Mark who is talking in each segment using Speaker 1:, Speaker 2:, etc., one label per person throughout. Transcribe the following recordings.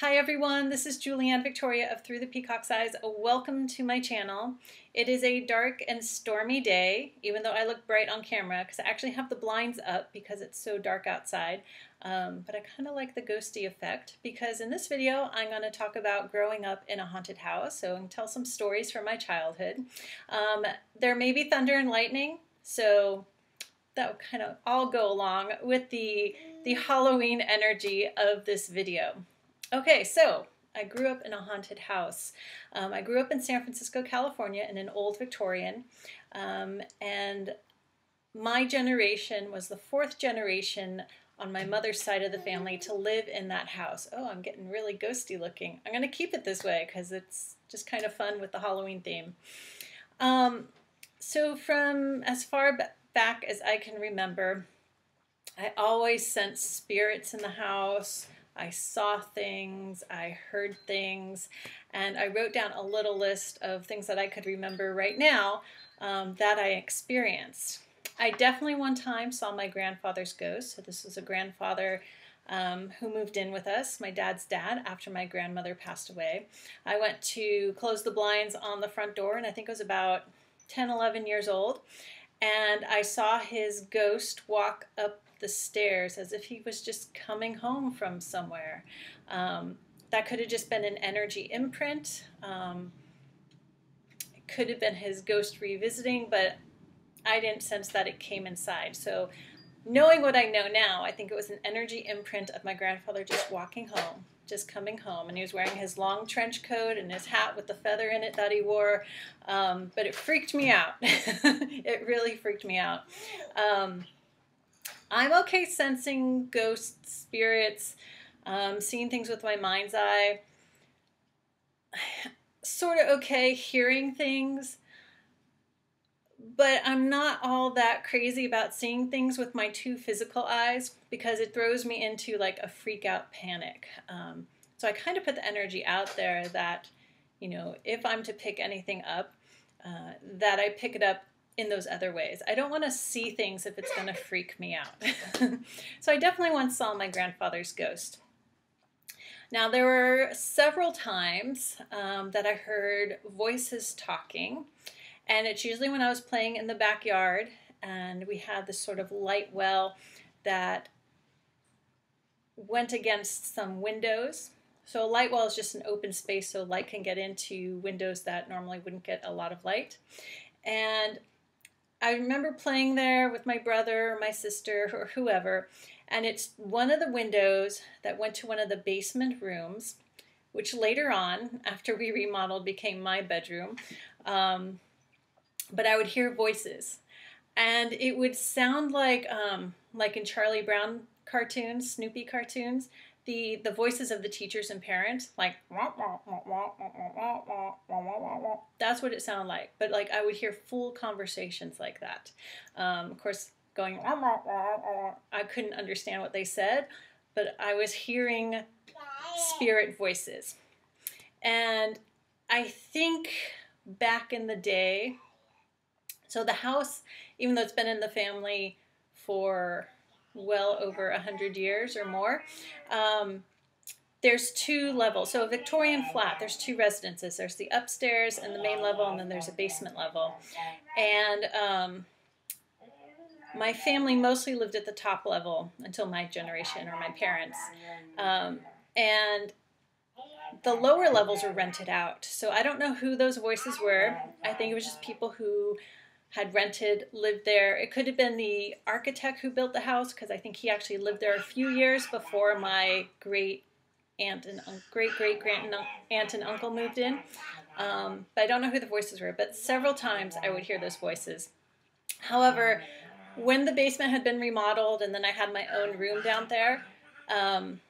Speaker 1: Hi everyone, this is Julianne Victoria of Through the Peacock's Eyes. Welcome to my channel. It is a dark and stormy day, even though I look bright on camera because I actually have the blinds up because it's so dark outside. Um, but I kind of like the ghosty effect because in this video I'm going to talk about growing up in a haunted house, so and tell some stories from my childhood. Um, there may be thunder and lightning, so that will kind of all go along with the, the Halloween energy of this video. Okay, so I grew up in a haunted house. Um, I grew up in San Francisco, California, in an old Victorian, um, and my generation was the fourth generation on my mother's side of the family to live in that house. Oh, I'm getting really ghosty looking. I'm going to keep it this way because it's just kind of fun with the Halloween theme. Um, so from as far back as I can remember, I always sensed spirits in the house. I saw things, I heard things, and I wrote down a little list of things that I could remember right now um, that I experienced. I definitely one time saw my grandfather's ghost. So this was a grandfather um, who moved in with us, my dad's dad, after my grandmother passed away. I went to close the blinds on the front door, and I think it was about 10, 11 years old. And I saw his ghost walk up the stairs as if he was just coming home from somewhere. Um, that could have just been an energy imprint. Um, it could have been his ghost revisiting, but I didn't sense that it came inside. So, knowing what I know now, I think it was an energy imprint of my grandfather just walking home, just coming home. And he was wearing his long trench coat and his hat with the feather in it that he wore. Um, but it freaked me out. it really freaked me out. Um, I'm okay sensing ghosts, spirits, um, seeing things with my mind's eye. Sort of okay hearing things, but I'm not all that crazy about seeing things with my two physical eyes because it throws me into like a freak out panic. Um, so I kind of put the energy out there that, you know, if I'm to pick anything up, uh, that I pick it up in those other ways. I don't want to see things if it's going to freak me out. so I definitely once saw my grandfather's ghost. Now, there were several times um, that I heard voices talking, and it's usually when I was playing in the backyard, and we had this sort of light well that went against some windows. So a light well is just an open space so light can get into windows that normally wouldn't get a lot of light. And I remember playing there with my brother or my sister or whoever, and it's one of the windows that went to one of the basement rooms, which later on, after we remodeled, became my bedroom. Um, but I would hear voices, and it would sound like um, like in Charlie Brown cartoons, Snoopy cartoons the the voices of the teachers and parents like that's what it sounded like but like i would hear full conversations like that um, of course going i couldn't understand what they said but i was hearing spirit voices and i think back in the day so the house even though it's been in the family for well over 100 years or more. Um, there's two levels. So a Victorian flat, there's two residences. There's the upstairs and the main level, and then there's a basement level. And um, my family mostly lived at the top level until my generation or my parents. Um, and the lower levels were rented out. So I don't know who those voices were. I think it was just people who had rented, lived there. It could have been the architect who built the house because I think he actually lived there a few years before my great aunt and great great grand aunt and uncle moved in. Um, but I don't know who the voices were. But several times I would hear those voices. However, when the basement had been remodeled and then I had my own room down there, um,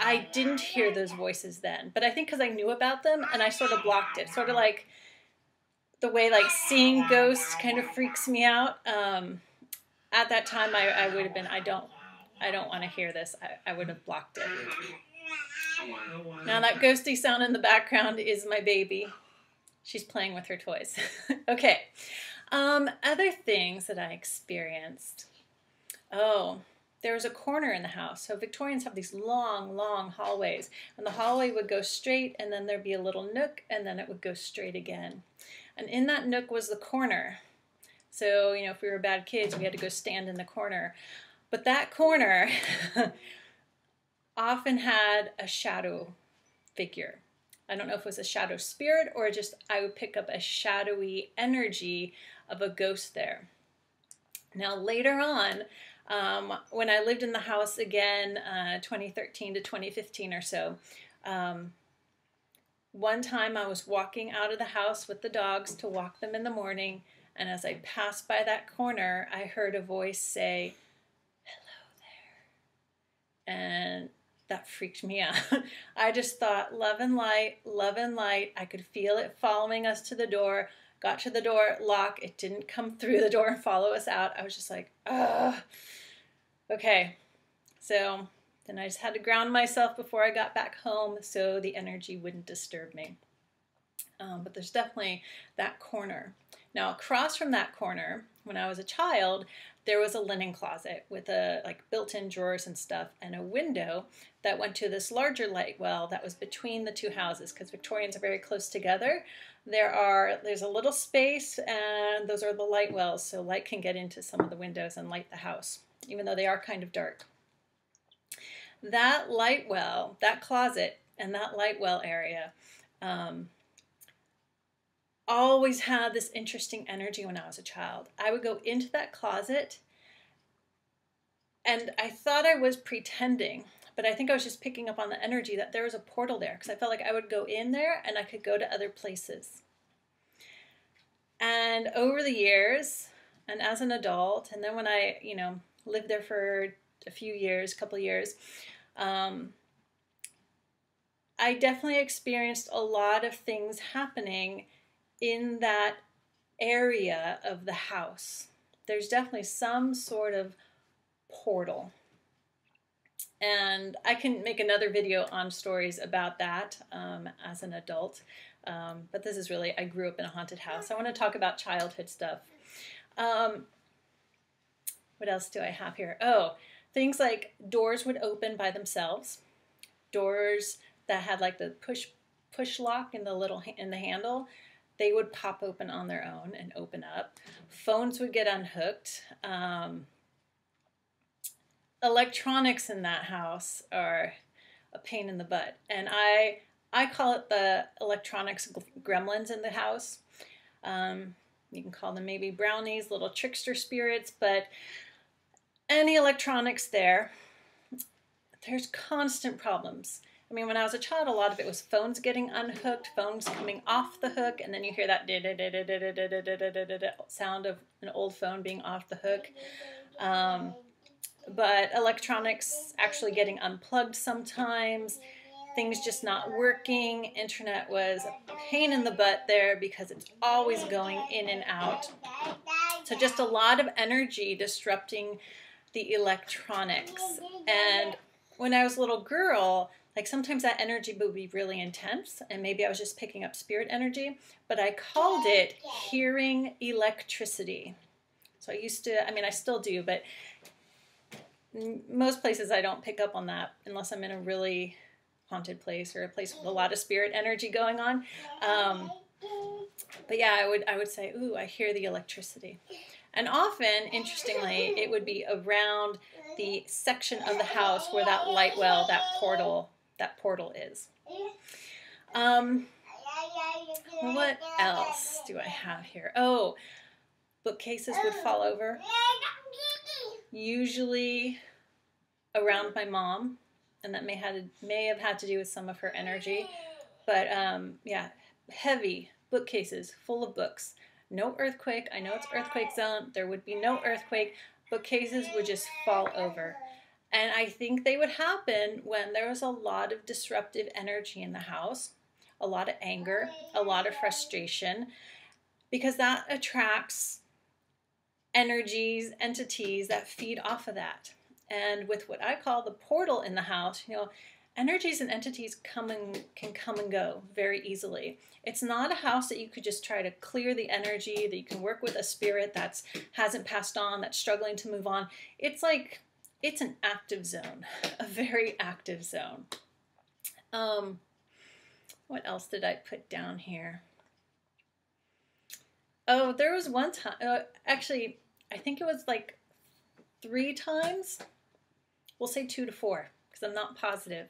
Speaker 1: I didn't hear those voices then. But I think because I knew about them and I sort of blocked it, sort of like the way like seeing ghosts kind of freaks me out. Um, at that time, I, I would have been, I don't, I don't want to hear this. I, I would have blocked it. Now that ghosty sound in the background is my baby. She's playing with her toys. okay. Um, other things that I experienced. Oh, there was a corner in the house. So Victorians have these long, long hallways, and the hallway would go straight, and then there'd be a little nook, and then it would go straight again. And in that nook was the corner. So, you know, if we were bad kids, we had to go stand in the corner. But that corner often had a shadow figure. I don't know if it was a shadow spirit or just I would pick up a shadowy energy of a ghost there. Now, later on, um, when I lived in the house again, uh, 2013 to 2015 or so, um, one time I was walking out of the house with the dogs to walk them in the morning, and as I passed by that corner, I heard a voice say, Hello there. And that freaked me out. I just thought, love and light, love and light. I could feel it following us to the door. Got to the door, lock. It didn't come through the door and follow us out. I was just like, ugh. Okay, so then I just had to ground myself before I got back home so the energy wouldn't disturb me. Um, but there's definitely that corner. Now, across from that corner, when I was a child, there was a linen closet with a like built-in drawers and stuff and a window that went to this larger light well that was between the two houses because Victorians are very close together. There are there's a little space and those are the light wells so light can get into some of the windows and light the house even though they are kind of dark. That light well, that closet, and that light well area um, always had this interesting energy when I was a child. I would go into that closet and I thought I was pretending, but I think I was just picking up on the energy that there was a portal there because I felt like I would go in there and I could go to other places. And over the years, and as an adult, and then when I, you know, lived there for a few years, couple years. Um, I definitely experienced a lot of things happening in that area of the house. There's definitely some sort of portal. And I can make another video on stories about that um, as an adult. Um, but this is really, I grew up in a haunted house. I want to talk about childhood stuff. Um, what else do I have here? Oh, things like doors would open by themselves. Doors that had like the push push lock in the little in the handle, they would pop open on their own and open up. Phones would get unhooked. Um, electronics in that house are a pain in the butt, and I I call it the electronics gremlins in the house. Um, you can call them maybe brownies, little trickster spirits, but any electronics there, there's constant problems. I mean, when I was a child, a lot of it was phones getting unhooked, phones coming off the hook, and then you hear that sound of an old phone being off the hook. Um, but electronics actually getting unplugged sometimes, things just not working. Internet was a pain in the butt there because it's always going in and out. So just a lot of energy disrupting the electronics. And when I was a little girl, like sometimes that energy would be really intense, and maybe I was just picking up spirit energy, but I called it hearing electricity. So I used to, I mean, I still do, but most places I don't pick up on that unless I'm in a really haunted place or a place with a lot of spirit energy going on. Um, but yeah, I would I would say, ooh, I hear the electricity. And often, interestingly, it would be around the section of the house where that light well, that portal, that portal is. Um, what else do I have here? Oh, bookcases would fall over. Usually around my mom, and that may had may have had to do with some of her energy. But um, yeah, heavy bookcases full of books no earthquake. I know it's earthquake zone. There would be no earthquake, but cases would just fall over. And I think they would happen when there was a lot of disruptive energy in the house, a lot of anger, a lot of frustration, because that attracts energies, entities that feed off of that. And with what I call the portal in the house, you know, energies and entities come and can come and go very easily. It's not a house that you could just try to clear the energy, that you can work with a spirit that's hasn't passed on, that's struggling to move on. It's like it's an active zone, a very active zone. Um, what else did I put down here? Oh, there was one time, uh, actually, I think it was like three times. We'll say two to four because I'm not positive.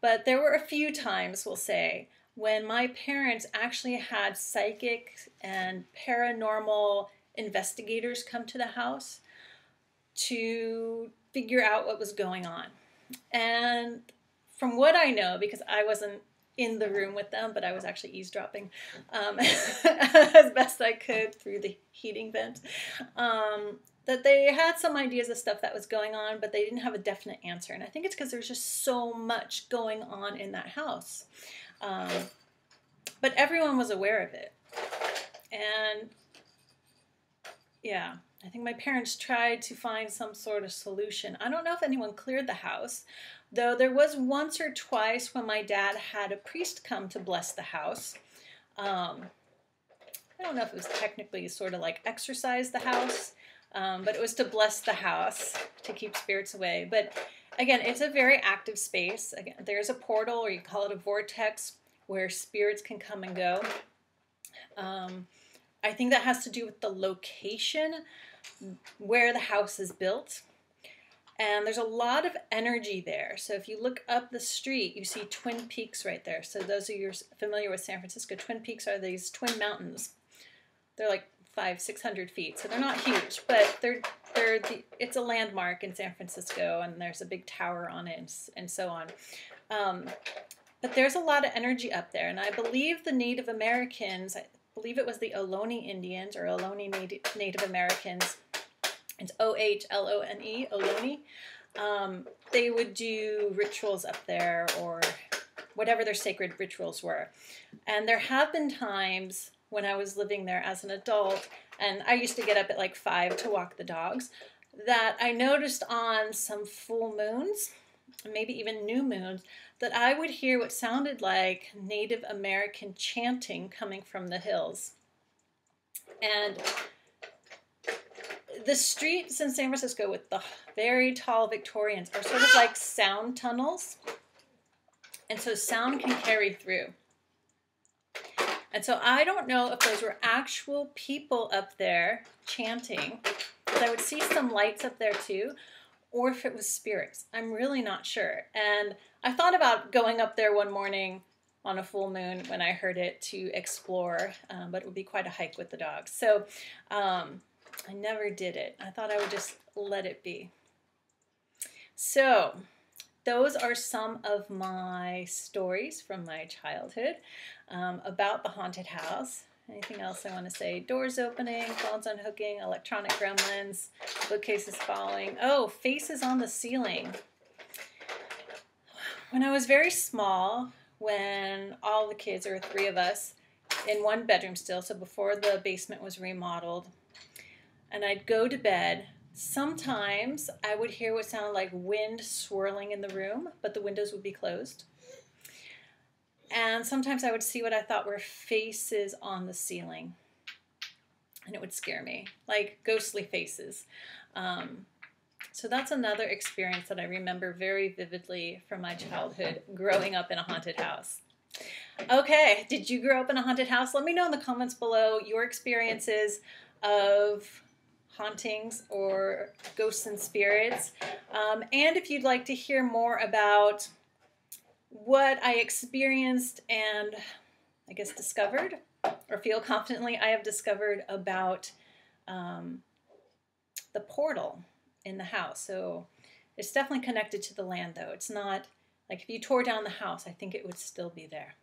Speaker 1: But there were a few times, we'll say, when my parents actually had psychic and paranormal investigators come to the house to figure out what was going on. And from what I know, because I wasn't in the room with them, but I was actually eavesdropping um, as best I could through the heating vent. Um, that they had some ideas of stuff that was going on, but they didn't have a definite answer. And I think it's because there's just so much going on in that house. Um, but everyone was aware of it. And yeah, I think my parents tried to find some sort of solution. I don't know if anyone cleared the house, though there was once or twice when my dad had a priest come to bless the house. Um, I don't know if it was technically sort of like exorcise the house, um, but it was to bless the house to keep spirits away. But again, it's a very active space. Again, there's a portal, or you call it a vortex, where spirits can come and go. Um, I think that has to do with the location where the house is built. And there's a lot of energy there. So if you look up the street, you see Twin Peaks right there. So those of you're familiar with San Francisco, Twin Peaks are these twin mountains. They're like five, six hundred feet, so they're not huge, but they're they're the, it's a landmark in San Francisco, and there's a big tower on it, and, and so on. Um, but there's a lot of energy up there, and I believe the Native Americans, I believe it was the Ohlone Indians or Ohlone Native, Native Americans, it's O H L O N E, Ohlone. Um, they would do rituals up there or whatever their sacred rituals were. And there have been times when I was living there as an adult, and I used to get up at like five to walk the dogs, that I noticed on some full moons, maybe even new moons, that I would hear what sounded like Native American chanting coming from the hills. And the streets in San Francisco with the very tall Victorians are sort of like sound tunnels. And so sound can carry through. And so I don't know if those were actual people up there chanting, because I would see some lights up there too, or if it was spirits. I'm really not sure. And I thought about going up there one morning on a full moon when I heard it to explore, um, but it would be quite a hike with the dogs. So um, I never did it. I thought I would just let it be. So, those are some of my stories from my childhood um, about the haunted house. Anything else I want to say? Doors opening, phones unhooking, electronic gremlins, bookcases falling. Oh, faces on the ceiling. When I was very small, when all the kids, or three of us, in one bedroom still, so before the basement was remodeled, and I'd go to bed. Sometimes I would hear what sounded like wind swirling in the room, but the windows would be closed. And sometimes I would see what I thought were faces on the ceiling. And it would scare me, like ghostly faces. Um, so that's another experience that I remember very vividly from my childhood growing up in a haunted house. Okay, did you grow up in a haunted house? Let me know in the comments below your experiences of hauntings or ghosts and spirits. Um, and if you'd like to hear more about what I experienced and I guess discovered or feel confidently I have discovered about um, the portal in the house. So it's definitely connected to the land though. It's not like if you tore down the house, I think it would still be there.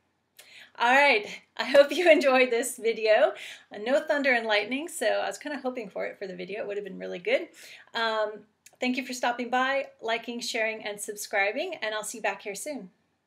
Speaker 1: All right, I hope you enjoyed this video. Uh, no thunder and lightning, so I was kind of hoping for it for the video. It would have been really good. Um, thank you for stopping by, liking, sharing, and subscribing, and I'll see you back here soon.